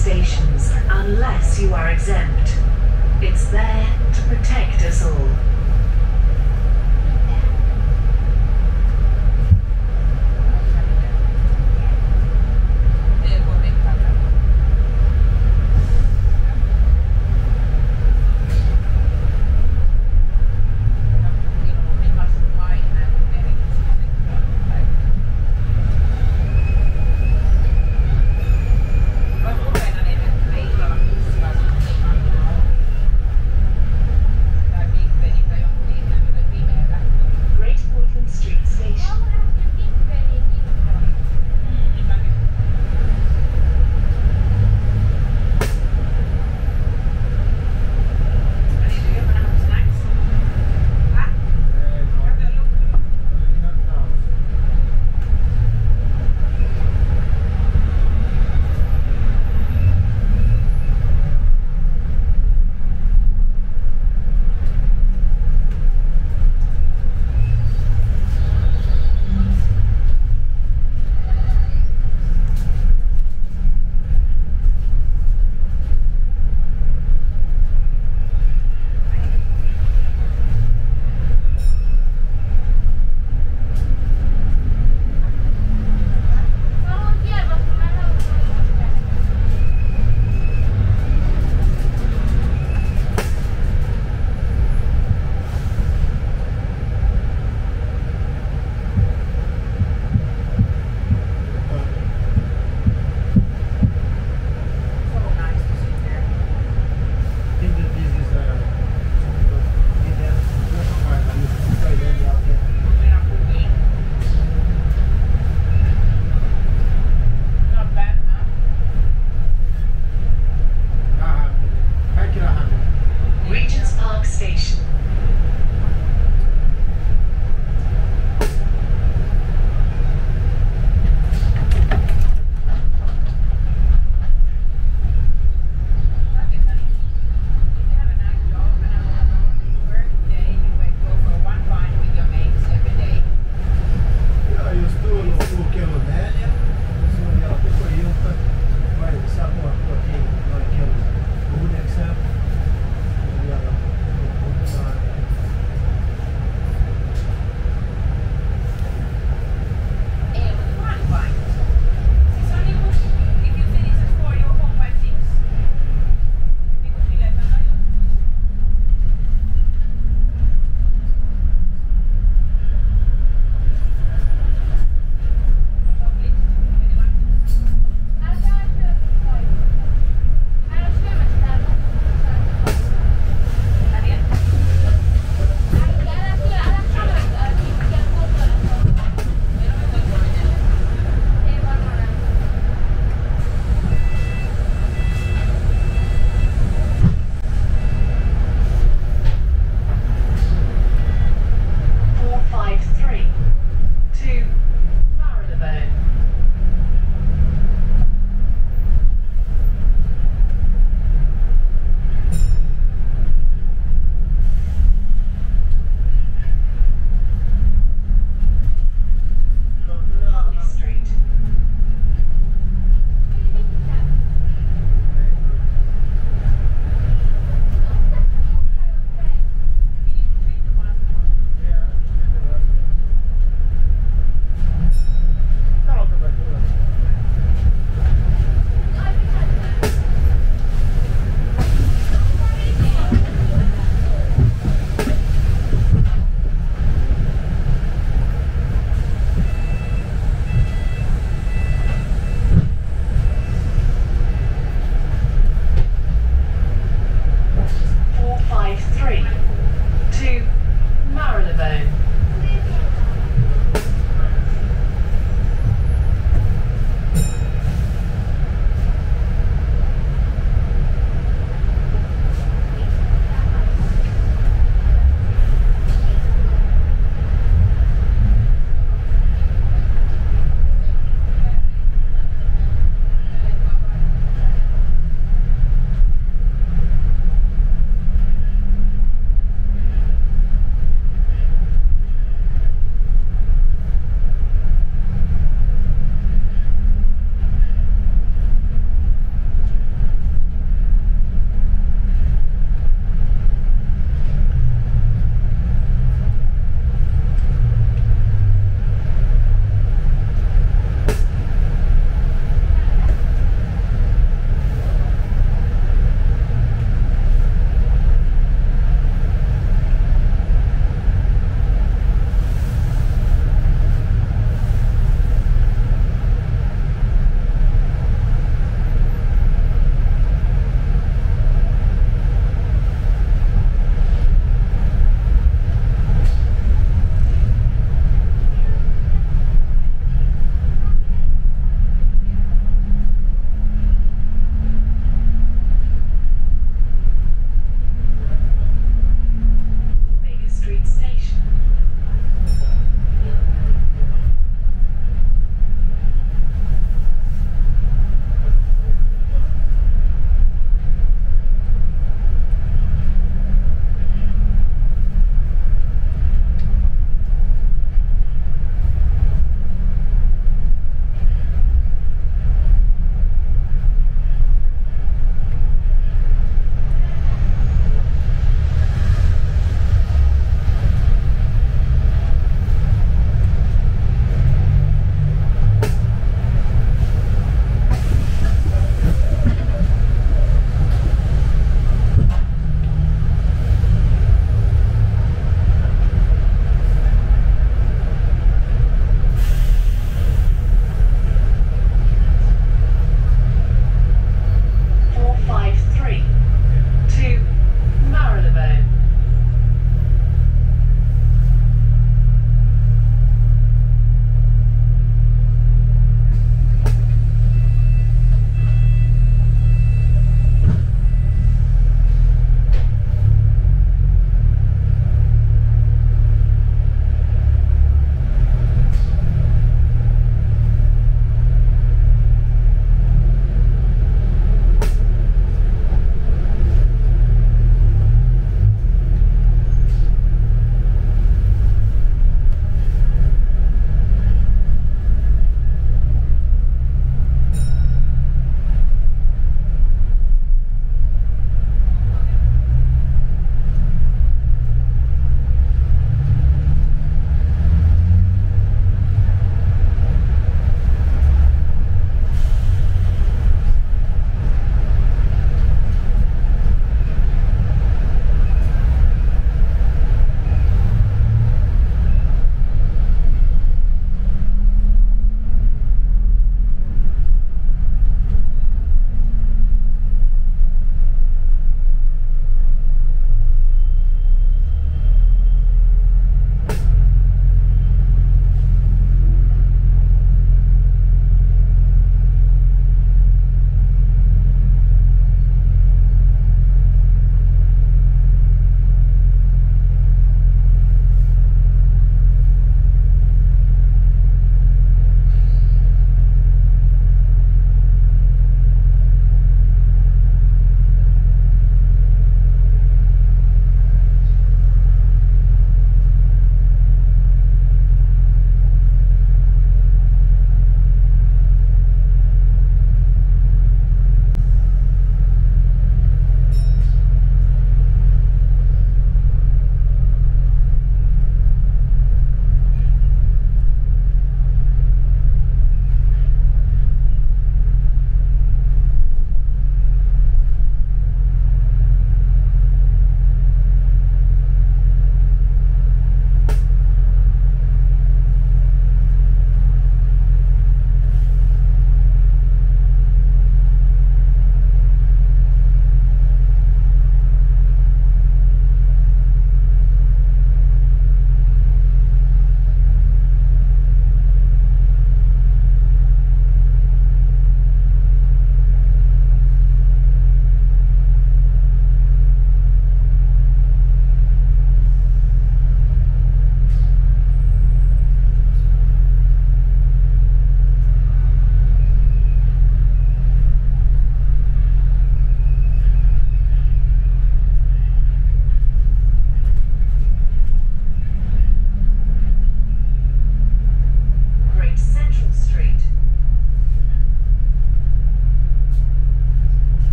stations unless you are exempt. It's there to protect us all.